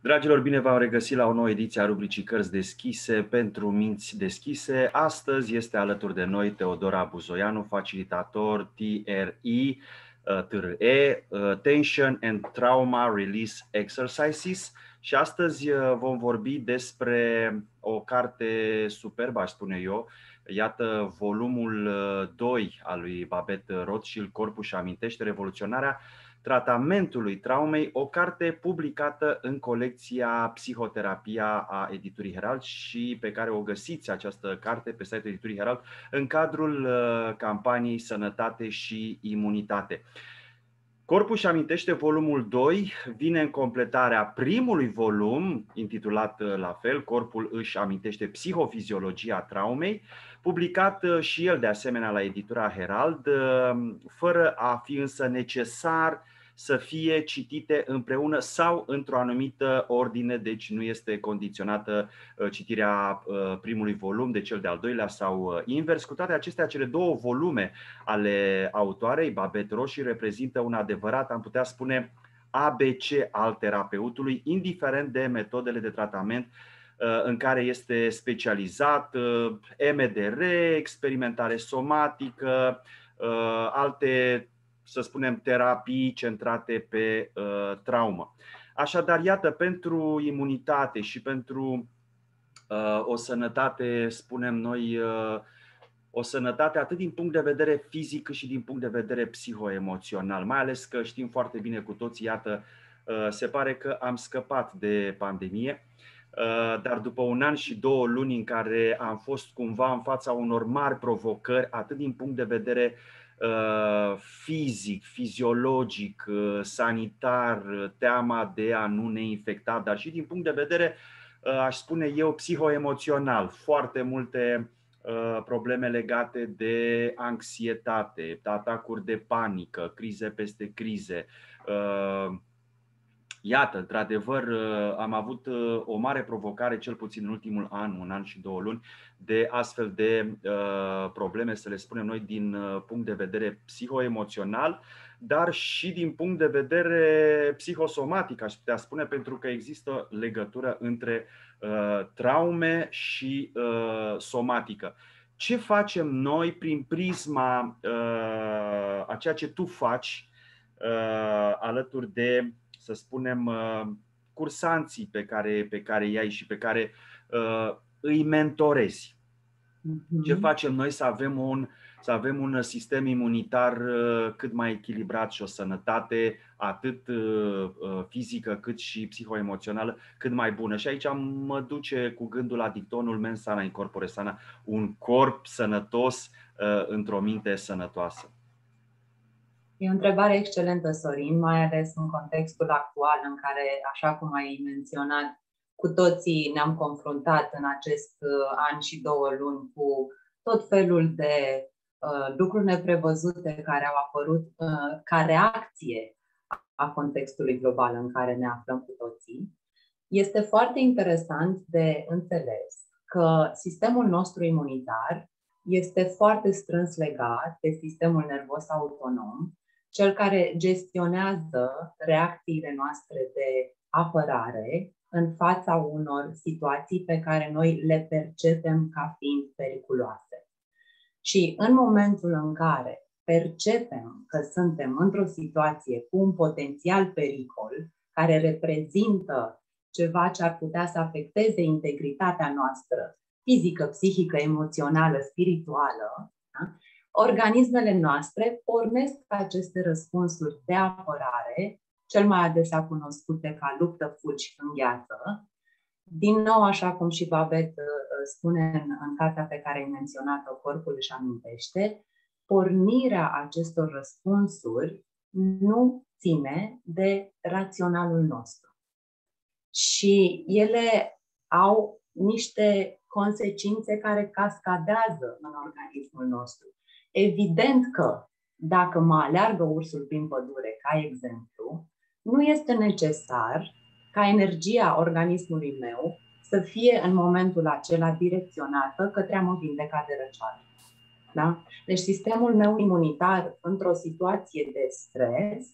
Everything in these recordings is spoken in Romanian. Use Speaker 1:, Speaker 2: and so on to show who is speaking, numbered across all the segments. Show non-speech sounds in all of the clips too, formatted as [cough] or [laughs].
Speaker 1: Dragilor, bine v-am regăsit la o nouă ediție a rubricii Cărți deschise pentru minți deschise. Astăzi este alături de noi Teodora Buzoianu, facilitator TRE, uh, TRE, uh, Tension and Trauma Release Exercises. Și astăzi uh, vom vorbi despre o carte superbă, aș spune eu. Iată volumul 2 al lui Babette Rothschild, Corpul și amintește revoluționarea tratamentului traumei, o carte publicată în colecția Psihoterapia a editurii Herald și pe care o găsiți această carte pe site-ul editurii Herald în cadrul uh, campaniei Sănătate și Imunitate. Corpul și amintește volumul 2 vine în completarea primului volum, intitulat uh, la fel, Corpul își amintește psihofiziologia traumei, publicat uh, și el de asemenea la editura Herald, fără a fi însă necesar să fie citite împreună sau într-o anumită ordine, deci nu este condiționată uh, citirea uh, primului volum de cel de-al doilea sau uh, invers. Cu toate acestea, cele două volume ale autoarei, Babette Roșii, reprezintă un adevărat, am putea spune, ABC al terapeutului, indiferent de metodele de tratament în care este specializat, MDR, experimentare somatică, alte să spunem, terapii centrate pe uh, traumă. Așadar, iată, pentru imunitate și pentru uh, o sănătate, spunem noi, uh, o sănătate atât din punct de vedere fizic cât și din punct de vedere psihoemoțional, mai ales că știm foarte bine cu toții, iată, uh, se pare că am scăpat de pandemie, uh, dar după un an și două luni în care am fost cumva în fața unor mari provocări, atât din punct de vedere uh, Uh, fizic, fiziologic, uh, sanitar, uh, teama de a nu ne infecta, dar și din punct de vedere, aș spune eu, psihoemoțional. Foarte multe probleme legate de anxietate, atacuri de panică, crize peste crize, Iată, într-adevăr, uh, am avut uh, o mare provocare, cel puțin în ultimul an, un an și două luni, de astfel de uh, probleme, să le spunem noi, din punct de vedere psihoemoțional, dar și din punct de vedere psihosomatic, aș putea spune, pentru că există legătură între traume și somatică. Ce facem noi prin prisma a ceea ce tu faci alături de să spunem, uh, cursanții pe care, pe care îi ai și pe care uh, îi mentorezi. Mm-hmm. Ce facem noi să avem un, să avem un sistem imunitar uh, cât mai echilibrat și o sănătate atât fizică cât și psihoemoțională cât mai bună. Și aici mă duce cu gândul la dictonul mens sana in corpore sana, un corp sănătos într-o minte sănătoasă.
Speaker 2: E o întrebare excelentă, Sorin, mai ales în contextul actual în care, așa cum ai menționat, cu toții ne-am confruntat în acest uh, an și două luni cu tot felul de uh, lucruri neprevăzute care au apărut uh, ca reacție a contextului global în care ne aflăm cu toții. Este foarte interesant de înțeles că sistemul nostru imunitar este foarte strâns legat de sistemul nervos autonom cel care gestionează reacțiile noastre de apărare în fața unor situații pe care noi le percepem ca fiind periculoase. Și în momentul în care percepem că suntem într-o situație cu un potențial pericol care reprezintă ceva ce ar putea să afecteze integritatea noastră fizică, psihică, emoțională, spirituală, da? Organismele noastre pornesc aceste răspunsuri de apărare, cel mai adesea cunoscute ca luptă, fugi, îngheață. Din nou, așa cum și Babet uh, spune în, în cartea pe care ai menționat-o, corpul își amintește, pornirea acestor răspunsuri nu ține de raționalul nostru. Și ele au niște consecințe care cascadează în organismul nostru. Evident că dacă mă aleargă ursul prin pădure, ca exemplu, nu este necesar ca energia organismului meu să fie în momentul acela direcționată către a mă vindeca de răceală. Da? Deci sistemul meu imunitar într-o situație de stres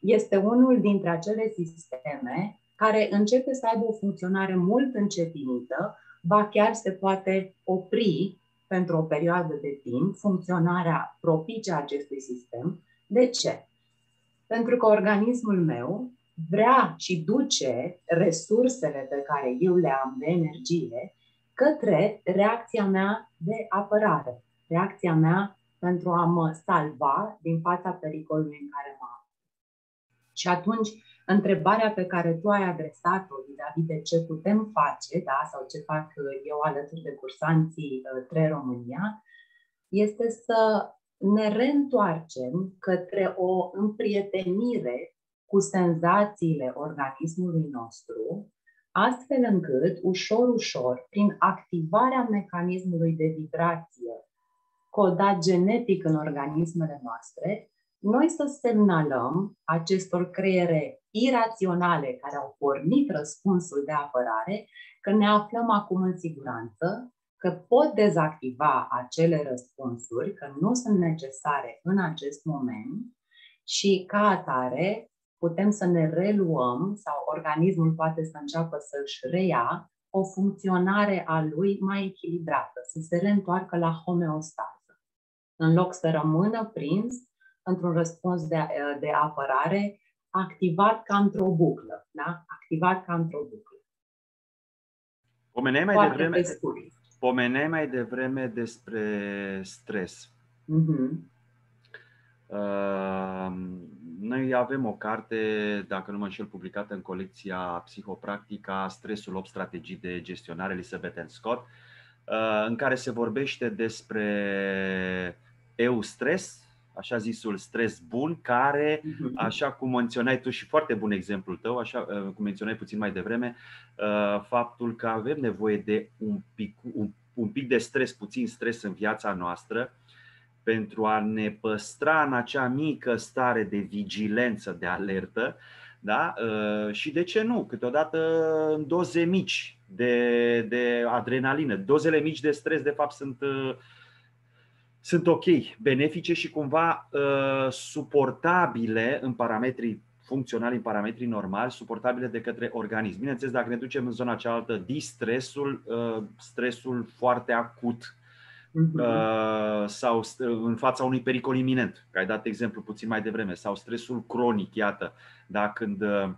Speaker 2: este unul dintre acele sisteme care începe să aibă o funcționare mult încetinită, ba chiar se poate opri pentru o perioadă de timp funcționarea propice a acestui sistem. De ce? Pentru că organismul meu vrea și duce resursele pe care eu le am de energie către reacția mea de apărare, reacția mea pentru a mă salva din fața pericolului în care mă aflu. Și atunci, întrebarea pe care tu ai adresat-o vis-a-vis de ce putem face, da, sau ce fac eu alături de cursanții 3 uh, România, este să ne reîntoarcem către o împrietenire cu senzațiile organismului nostru, astfel încât, ușor, ușor, prin activarea mecanismului de vibrație codat genetic în organismele noastre, noi să semnalăm acestor creiere iraționale care au pornit răspunsul de apărare că ne aflăm acum în siguranță, că pot dezactiva acele răspunsuri, că nu sunt necesare în acest moment și ca atare putem să ne reluăm sau organismul poate să înceapă să își reia o funcționare a lui mai echilibrată, să se reîntoarcă la homeostază. În loc să rămână prins într-un răspuns de, de apărare activat ca într-o buclă. Da? Activat ca într-o buclă.
Speaker 1: Pomeneai mai, devreme, pomeneai mai devreme despre stres. Uh-huh. Uh, noi avem o carte, dacă nu mă înșel, publicată în colecția Psihopractica, Stresul 8 strategii de gestionare, Elizabeth and Scott, uh, în care se vorbește despre eu-stres, așa zisul stres bun, care, mhm. așa cum menționai tu și foarte bun exemplul tău, așa uh, cum menționai puțin mai devreme, uh, faptul că avem nevoie de un pic, un, un pic de stres, puțin stres în viața noastră, pentru a ne păstra în acea mică stare de vigilență, de alertă, da? Uh, și de ce nu? Câteodată în doze mici de, de adrenalină. Dozele mici de stres, de fapt, sunt, uh, sunt ok, benefice și cumva uh, suportabile în parametrii funcționali, în parametrii normali, suportabile de către organism. Bineînțeles, dacă ne ducem în zona cealaltă, distresul, stresul foarte acut, uh-huh. sau în fața unui pericol iminent, că ai dat exemplu puțin mai devreme, sau stresul cronic, iată, da, când uh,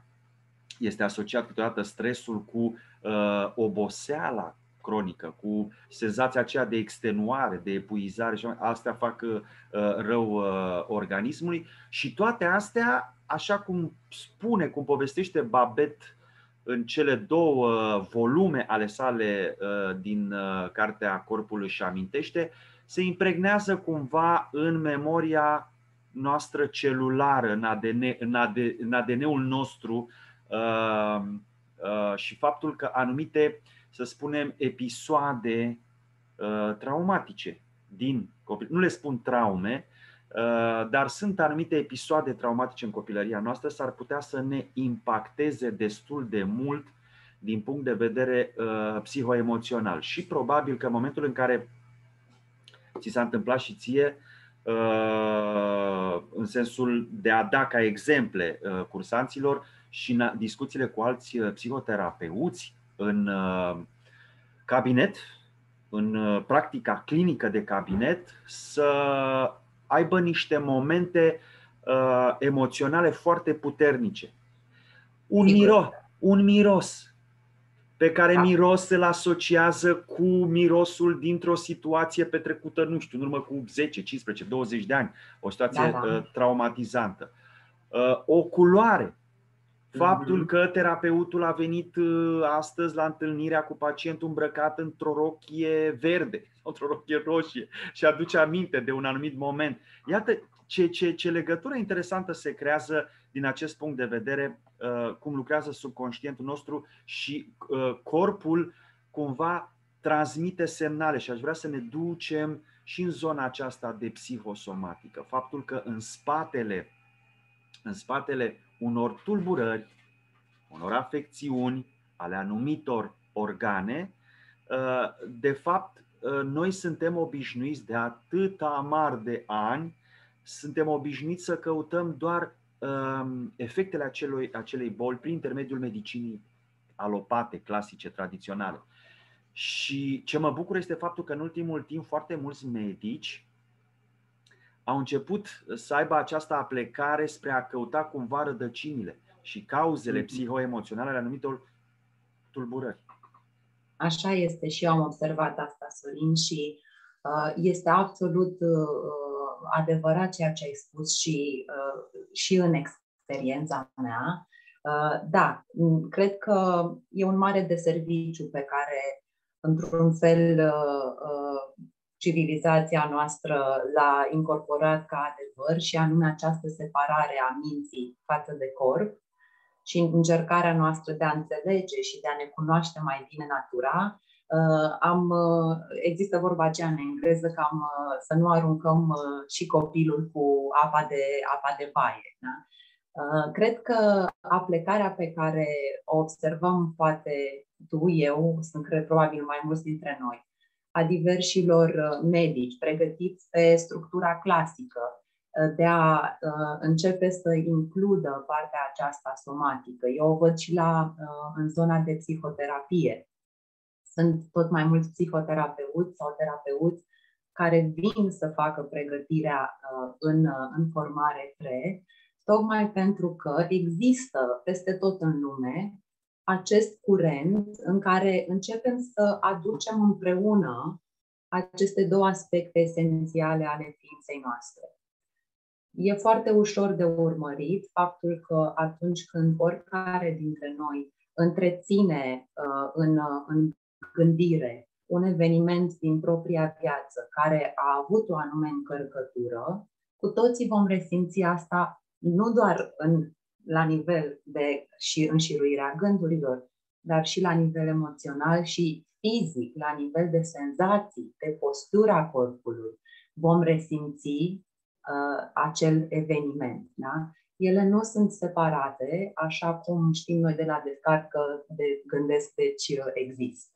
Speaker 1: este asociat câteodată stresul cu uh, oboseala cronică, cu senzația aceea de extenuare, de epuizare și astea fac uh, rău uh, organismului. Și toate astea, așa cum spune, cum povestește Babet în cele două volume ale sale uh, din uh, Cartea Corpul își amintește, se impregnează cumva în memoria noastră celulară, în, ADN, în, ADN, în ADN-ul nostru uh, și faptul că anumite, să spunem, episoade traumatice din copil, nu le spun traume, Uh, dar sunt anumite episoade traumatice în copilăria noastră, s-ar putea să ne impacteze destul de mult din punct de vedere uh, psihoemoțional. Și probabil că în momentul în care ți s-a întâmplat și ție, uh, în sensul de a da ca exemple uh, cursanților și în discuțiile cu alți uh, psihoterapeuți în uh, cabinet, în practica clinică de cabinet, să aibă niște momente uh, emoționale foarte puternice. Un miros, un miros pe care da. miros îl asociază cu mirosul dintr-o situație petrecută, nu știu, în urmă cu 10, 15, 20 de ani, o situație da, da. Uh, traumatizantă. Uh, o culoare Faptul mhm. că terapeutul a venit uh, astăzi la întâlnirea cu pacientul îmbrăcat într-o rochie verde, [laughs] într-o rochie roșie și aduce aminte de un anumit moment. Iată ce, ce, ce legătură interesantă se creează din acest punct de vedere, uh, cum lucrează subconștientul nostru și uh, corpul cumva transmite semnale și aș vrea să ne ducem și în zona aceasta de psihosomatică. Faptul că în spatele, în spatele unor tulburări, unor afecțiuni ale anumitor organe, uh, de fapt, uh, noi suntem obișnuiți de atâta amar de ani, suntem obișnuiți să căutăm doar um, efectele acelui, acelei boli prin intermediul medicinii alopate, clasice, tradiționale. Și ce mă bucur este faptul că în ultimul timp foarte mulți medici au început să aibă această aplecare spre a căuta cumva rădăcinile și cauzele mm-hmm. psihoemoționale ale anumitor tulburări.
Speaker 2: Așa este și eu am observat asta, Sorin, și uh, este absolut uh, adevărat ceea ce ai spus și, uh, și în experiența mea. Uh, da, cred că e un mare deserviciu pe care, într-un fel, uh, uh, civilizația noastră l-a incorporat ca adevăr și anume această separare a minții față de corp și încercarea noastră de a înțelege și de a ne cunoaște mai bine natura, uh, am, uh, există vorba aceea în engleză că am, uh, să nu aruncăm și copilul cu apa de, apa de baie. Da? Cred că aplecarea pe care o observăm, poate tu, eu, sunt cred probabil mai mulți dintre noi, a diversilor medici pregătiți pe structura clasică, de a uh, începe să includă partea aceasta somatică. Eu o văd și la, uh, în zona de psihoterapie. Sunt tot mai mulți psihoterapeuți sau terapeuți care vin să facă pregătirea uh, în, în formare pre, tocmai pentru că există peste tot în lume acest curent în care începem să aducem împreună aceste două aspecte esențiale ale ființei noastre. E foarte ușor de urmărit faptul că atunci când oricare dintre noi întreține uh, în, uh, în gândire un eveniment din propria viață care a avut o anume încărcătură, cu toții vom resimți asta nu doar în, la nivel de și înșiruirea gândurilor, dar și la nivel emoțional și fizic, la nivel de senzații, de postura corpului. Vom resimți uh, acel eveniment. Da? Ele nu sunt separate, așa cum știm noi de la Descartes că de gândesc deci există.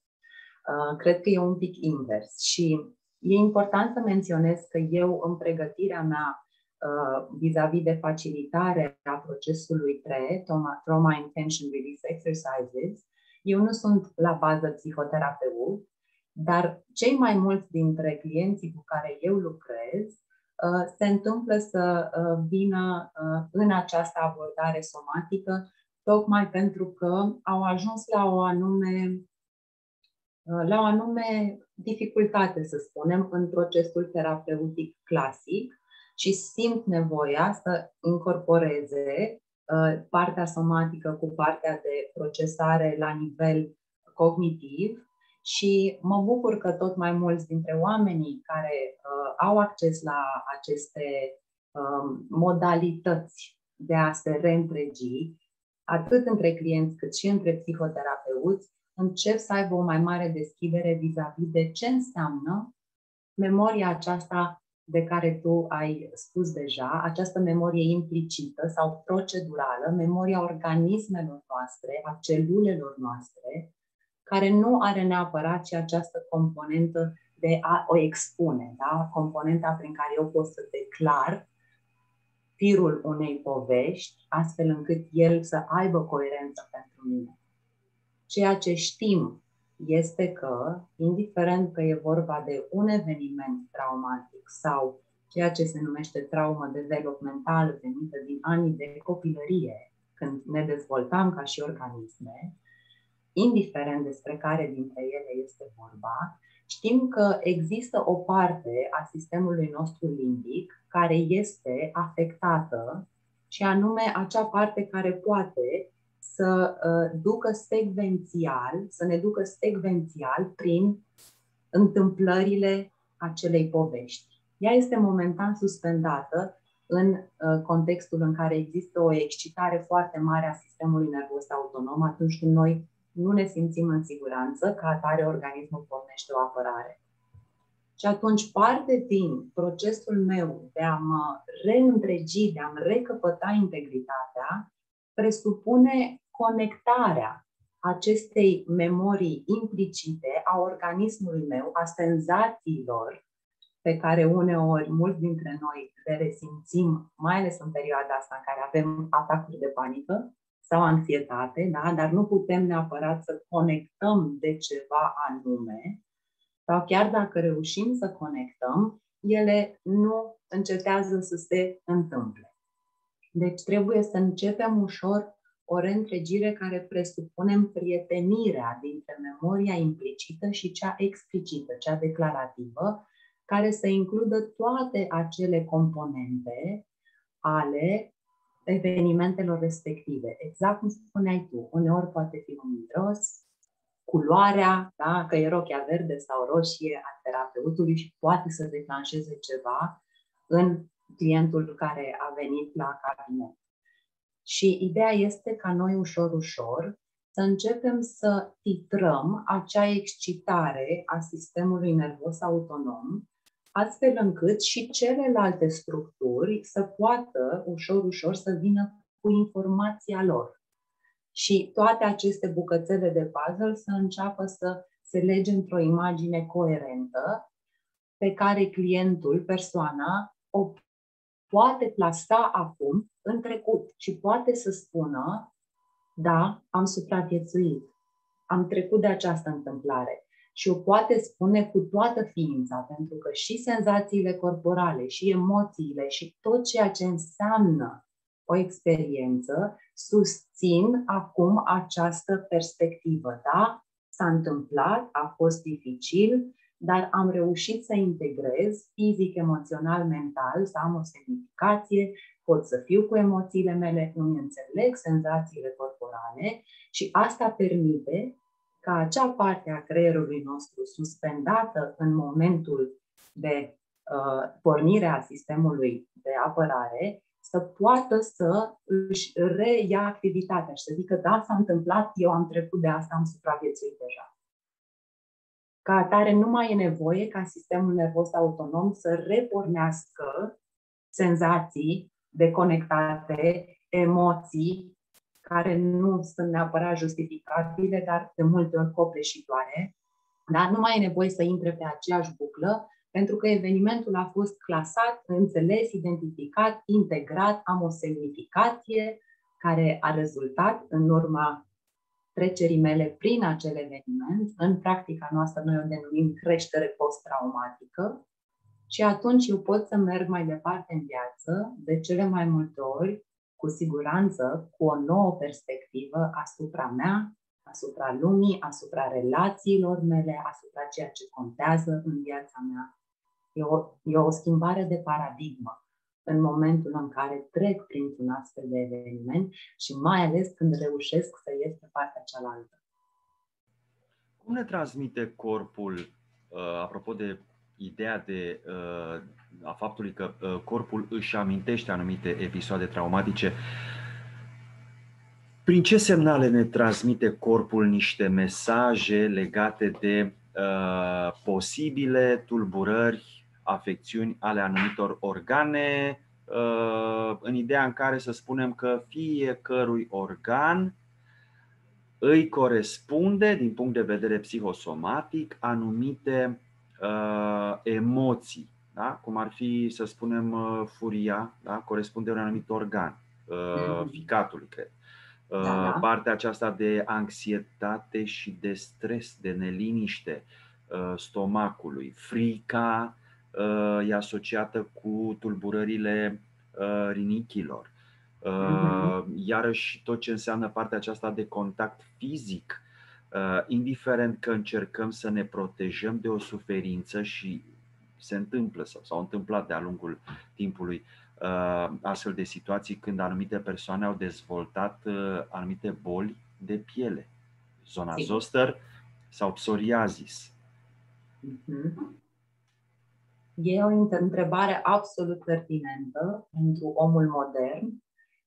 Speaker 2: Uh, cred că e un pic invers și e important să menționez că eu în pregătirea mea uh, vis-a-vis de facilitare a procesului TRE, Trauma Intention Release Exercises, eu nu sunt la bază psihoterapeut, dar cei mai mulți dintre clienții cu care eu lucrez Uh, se întâmplă să uh, vină uh, în această abordare somatică, tocmai pentru că au ajuns la o anume la o anume dificultate, să spunem, în procesul terapeutic clasic și simt nevoia să incorporeze partea somatică cu partea de procesare la nivel cognitiv și mă bucur că tot mai mulți dintre oamenii care uh, au acces la aceste uh, modalități de a se reîntregi, atât între clienți cât și între psihoterapeuți, încep să aibă o mai mare deschidere vis-a-vis de ce înseamnă memoria aceasta de care tu ai spus deja, această memorie implicită sau procedurală, memoria organismelor noastre, a celulelor noastre, care nu are neapărat și această componentă de a o expune, da? componenta prin care eu pot să declar firul unei povești, astfel încât el să aibă coerență pentru mine. Ceea ce știm este că, indiferent că e vorba de un eveniment traumatic sau ceea ce se numește traumă developmentală venită din anii de copilărie, când ne dezvoltam ca și organisme, indiferent despre care dintre ele este vorba, știm că există o parte a sistemului nostru limbic care este afectată și anume acea parte care poate să uh, ducă secvențial, să ne ducă secvențial prin întâmplările acelei povești. Ea este momentan suspendată în uh, contextul în care există o excitare foarte mare a sistemului nervos autonom atunci când noi nu ne simțim în siguranță, ca atare organismul pornește o apărare. Și atunci parte din procesul meu de a mă reîntregi, de a-mi recăpăta integritatea, presupune conectarea acestei memorii implicite a organismului meu, a senzațiilor pe care uneori mulți dintre noi le resimțim, mai ales în perioada asta în care avem atacuri de panică sau anxietate, da? dar nu putem neapărat să conectăm de ceva anume, sau chiar dacă reușim să conectăm, ele nu încetează să se întâmple. Deci trebuie să începem ușor o reîntregire care presupune prietenirea dintre memoria implicită și cea explicită, cea declarativă, care să includă toate acele componente ale evenimentelor respective. Exact cum spuneai tu, uneori poate fi un miros, culoarea, da? că e rochia verde sau roșie a terapeutului și poate să declanșeze ceva în clientul care a venit la cabinet. Și ideea este ca noi ușor, ușor să începem să titrăm acea excitare a sistemului nervos autonom, astfel încât și celelalte structuri să poată ușor, ușor să vină cu informația lor. Și toate aceste bucățele de puzzle să înceapă să se lege într-o imagine coerentă pe care clientul, persoana, o poate plasa acum în trecut și poate să spună, da, am supraviețuit, am trecut de această întâmplare. Și o poate spune cu toată ființa, pentru că și senzațiile corporale, și emoțiile, și tot ceea ce înseamnă o experiență susțin acum această perspectivă. Da? S-a întâmplat, a fost dificil, dar am reușit să integrez fizic, emoțional, mental, să am o semnificație, pot să fiu cu emoțiile mele, îmi înțeleg senzațiile corporale și asta permite ca acea parte a creierului nostru suspendată în momentul de uh, pornire a sistemului de apărare să poată să își reia activitatea și să zică da, s-a întâmplat, eu am trecut de asta, am supraviețuit deja. Ca atare, nu mai e nevoie ca sistemul nervos autonom să repornească senzații deconectate, emoții care nu sunt neapărat justificabile, dar de multe ori copleșitoare. Dar nu mai e nevoie să intre pe aceeași buclă, pentru că evenimentul a fost clasat, înțeles, identificat, integrat, am o semnificație care a rezultat în urma trecerii mele prin acel eveniment. În practica noastră noi o denumim creștere post-traumatică și atunci eu pot să merg mai departe în viață, de cele mai multe ori, cu siguranță, cu o nouă perspectivă asupra mea, asupra lumii, asupra relațiilor mele, asupra ceea ce contează în viața mea. E o, e o schimbare de paradigmă în momentul în care trec printr-un astfel de eveniment și mai ales când reușesc să ies pe partea cealaltă.
Speaker 1: Cum ne transmite corpul, uh, apropo de ideea de, uh, a faptului că uh, corpul își amintește anumite episoade traumatice, prin ce semnale ne transmite corpul niște mesaje legate de uh, posibile tulburări afecțiuni ale anumitor organe, uh, în ideea în care să spunem că fiecărui organ îi corespunde, din punct de vedere psihosomatic, anumite uh, emoții. Da? Cum ar fi, să spunem, uh, furia, da? corespunde un anumit organ, mm-hmm. ficatului, cred. Da, da. Partea aceasta de anxietate și de stres, de neliniște stomacului, frica uh, e asociată cu tulburările uh, rinichilor. Uh, uh-huh. Iarăși tot ce înseamnă partea aceasta de contact fizic, uh, indiferent că încercăm să ne protejăm de o suferință și se întâmplă sau s-au întâmplat de-a lungul timpului uh, astfel de situații când anumite persoane au dezvoltat uh, anumite boli de piele, zona zoster sau psoriasis. Uh-huh.
Speaker 2: E o întrebare absolut pertinentă pentru omul modern,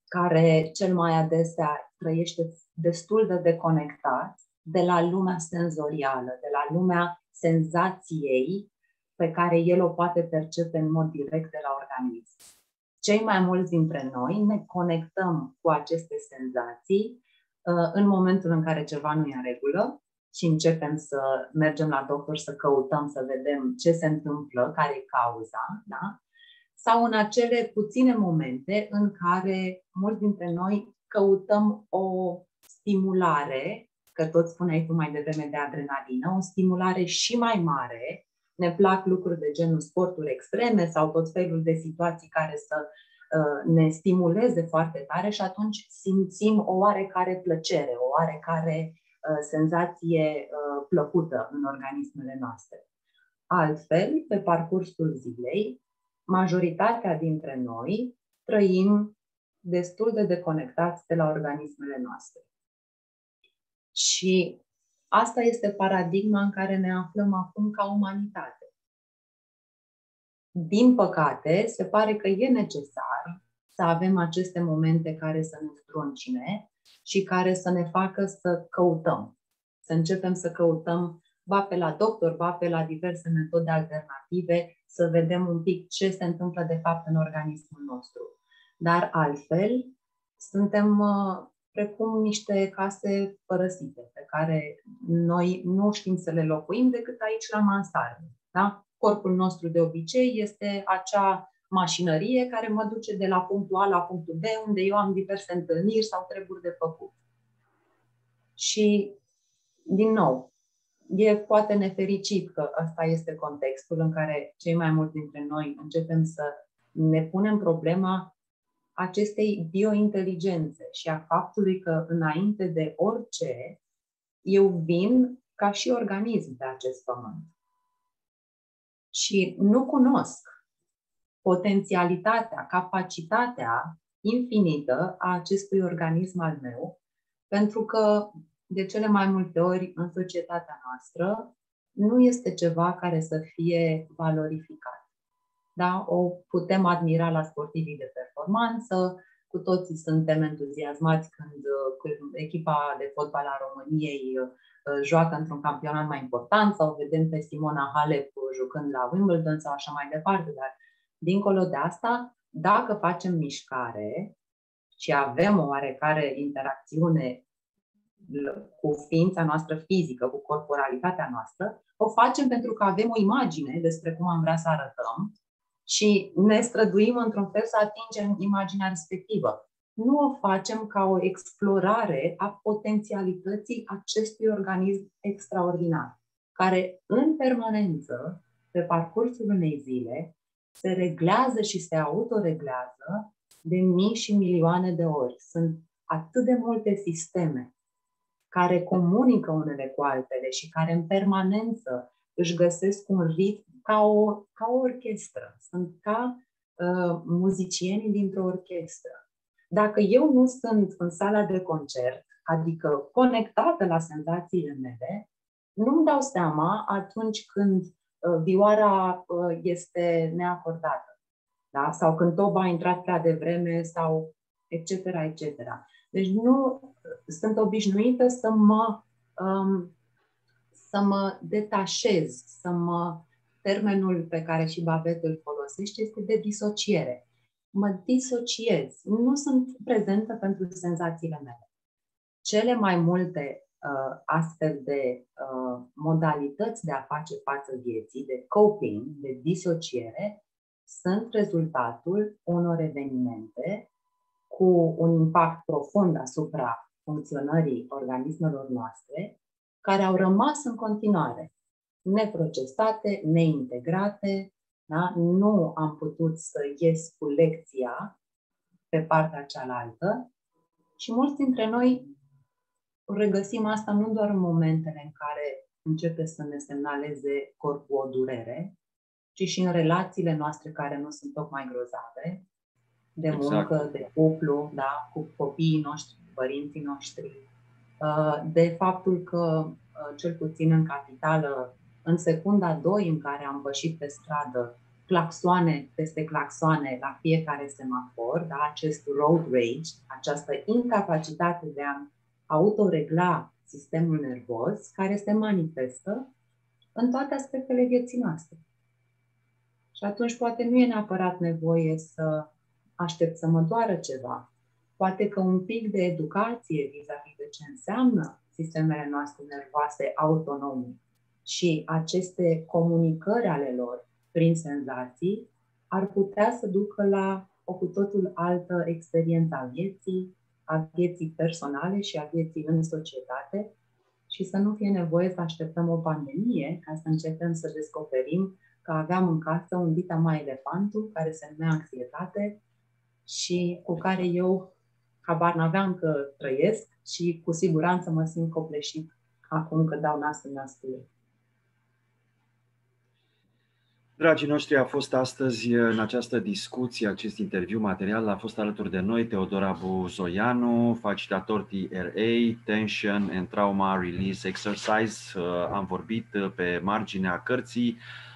Speaker 2: care cel mai adesea trăiește destul de deconectat de la lumea senzorială, de la lumea senzației pe care el o poate percepe în mod direct de la organism. Cei mai mulți dintre noi ne conectăm cu aceste senzații uh, în momentul în care ceva nu e în regulă și începem să mergem la doctor să căutăm, să vedem ce se întâmplă, care e cauza, da? sau în acele puține momente în care mulți dintre noi căutăm o stimulare, că tot spuneai tu mai devreme de adrenalină, o stimulare și mai mare, ne plac lucruri de genul sporturi extreme sau tot felul de situații care să uh, ne stimuleze foarte tare și atunci simțim o oarecare plăcere, o oarecare uh, senzație uh, plăcută în organismele noastre. Altfel, pe parcursul zilei, majoritatea dintre noi trăim destul de deconectați de la organismele noastre. Și asta este paradigma în care ne aflăm acum ca umanitate. Din păcate, se pare că e necesar să avem aceste momente care să ne struncine și care să ne facă să căutăm. Să începem să căutăm ba pe la doctor, ba pe la diverse metode alternative, să vedem un pic ce se întâmplă de fapt în organismul nostru. Dar altfel, suntem uh, precum niște case părăsite, pe care noi nu știm să le locuim decât aici la mansardă. Da? Corpul nostru de obicei este acea mașinărie care mă duce de la punctul A la punctul B, unde eu am diverse întâlniri sau treburi de făcut. Și, din nou, e poate nefericit că ăsta este contextul în care cei mai mulți dintre noi începem să ne punem problema acestei biointeligențe și a faptului că înainte de orice, eu vin ca și organism pe acest pământ. Și nu cunosc potențialitatea, capacitatea infinită a acestui organism al meu, pentru că de cele mai multe ori în societatea noastră nu este ceva care să fie valorificat. Da? O putem admira la sportivii de performanță, cu toții suntem entuziasmați când, când echipa de fotbal a României uh, joacă într-un campionat mai important sau vedem pe Simona Halep jucând la Wimbledon sau așa mai departe, dar dincolo de asta, dacă facem mișcare și avem o oarecare interacțiune cu ființa noastră fizică, cu corporalitatea noastră, o facem pentru că avem o imagine despre cum am vrea să arătăm și ne străduim într-un fel să atingem imaginea respectivă. Nu o facem ca o explorare a potențialității acestui organism extraordinar, care în permanență, pe parcursul unei zile, se reglează și se autoreglează de mii și milioane de ori. Sunt atât de multe sisteme care comunică unele cu altele și care în permanență își găsesc un ritm ca o, ca o orchestră. Sunt ca uh, muzicienii dintr-o orchestră. Dacă eu nu sunt în sala de concert, adică conectată la senzațiile mele, nu-mi dau seama atunci când uh, vioara uh, este neacordată. Da? Sau când toba a intrat prea devreme sau etc. etc. Deci nu sunt obișnuită să mă, um, să mă detașez, să mă... Termenul pe care și Babet îl folosește este de disociere. Mă disociez. Nu sunt prezentă pentru senzațiile mele. Cele mai multe uh, astfel de uh, modalități de a face față vieții, de coping, de disociere, sunt rezultatul unor evenimente cu un impact profund asupra funcționării organismelor noastre, care au rămas în continuare neprocesate, neintegrate, da? nu am putut să ies cu lecția pe partea cealaltă și mulți dintre noi regăsim asta nu doar în momentele în care începe să ne semnaleze corpul o durere, ci și în relațiile noastre care nu sunt tocmai grozave, de exact. muncă, exact. de cuplu, da, cu copiii noștri, cu părinții noștri, uh, de faptul că, uh, cel puțin în capitală, în secunda 2 în care am pășit pe stradă, claxoane peste claxoane la fiecare semafor, da, acest road rage, această incapacitate de a autoregla sistemul nervos, care se manifestă în toate aspectele vieții noastre. Și atunci poate nu e neapărat nevoie să aștept să mă doară ceva. Poate că un pic de educație vis-a-vis de ce înseamnă sistemele noastre nervoase autonome și aceste comunicări ale lor prin senzații ar putea să ducă la o cu totul altă experiență a vieții, a vieții personale și a vieții în societate și să nu fie nevoie să așteptăm o pandemie ca să începem să descoperim că aveam în casă un dita mai elefantul care se numea anxietate și cu care eu habar n-aveam că trăiesc și cu siguranță mă simt copleșit acum că dau nas în nas cu el.
Speaker 1: Dragii noștri, a fost astăzi în această discuție, acest interviu material, a fost alături de noi Teodora Buzoianu, facilitator TRA, Tension and Trauma Release Exercise. Uh, am vorbit pe marginea cărții Uh,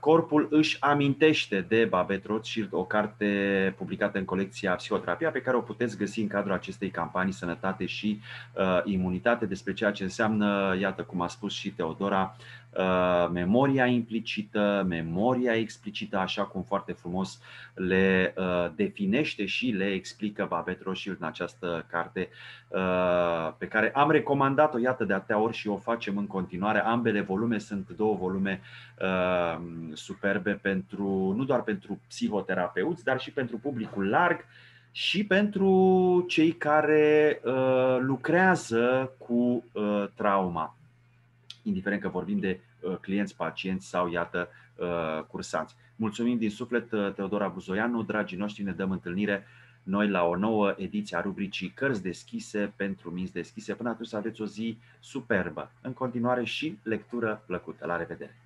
Speaker 1: corpul își amintește de Babette Rothschild, o carte publicată în colecția Psihoterapia, pe care o puteți găsi în cadrul acestei campanii Sănătate și uh, Imunitate, despre ceea ce înseamnă, iată cum a spus și Teodora, Uh, memoria implicită, memoria explicită, așa cum foarte frumos le uh, definește și le explică Babette Rothschild în această carte uh, pe care am recomandat-o, iată, de atâtea ori și o facem în continuare. Ambele volume sunt două volume superbe pentru, nu doar pentru psihoterapeuți, dar și pentru publicul larg și pentru cei care uh, lucrează cu uh, trauma indiferent că vorbim de uh, clienți, pacienți sau, iată, uh, cursanți. Mulțumim din suflet, uh, Teodora Buzoianu, dragii noștri, ne dăm întâlnire noi la o nouă ediție a rubricii Cărți deschise pentru minți deschise. Până atunci să aveți o zi superbă. În continuare și lectură plăcută. La revedere!